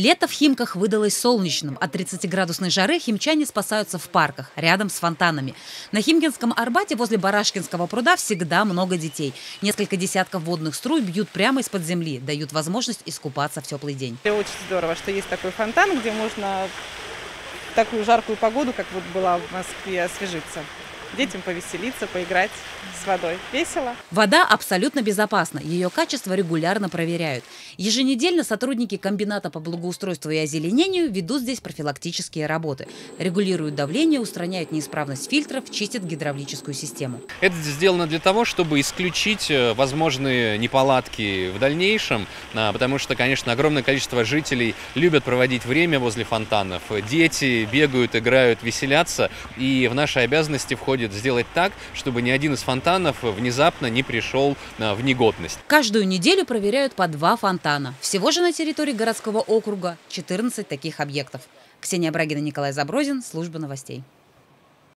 Лето в Химках выдалось солнечным. От 30-градусной жары химчане спасаются в парках, рядом с фонтанами. На Химкинском Арбате возле Барашкинского пруда всегда много детей. Несколько десятков водных струй бьют прямо из-под земли, дают возможность искупаться в теплый день. Это очень здорово, что есть такой фонтан, где можно в такую жаркую погоду, как вот была в Москве, освежиться детям повеселиться, поиграть с водой. Весело. Вода абсолютно безопасна. Ее качество регулярно проверяют. Еженедельно сотрудники комбината по благоустройству и озеленению ведут здесь профилактические работы. Регулируют давление, устраняют неисправность фильтров, чистят гидравлическую систему. Это сделано для того, чтобы исключить э, возможные неполадки в дальнейшем, а, потому что, конечно, огромное количество жителей любят проводить время возле фонтанов. Дети бегают, играют, веселятся, и в наши обязанности входит будет сделать так, чтобы ни один из фонтанов внезапно не пришел а, в негодность. Каждую неделю проверяют по два фонтана. Всего же на территории городского округа 14 таких объектов. Ксения Брагина, Николай Заброзин, служба новостей.